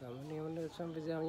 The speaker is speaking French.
Sama ni mana sampai jam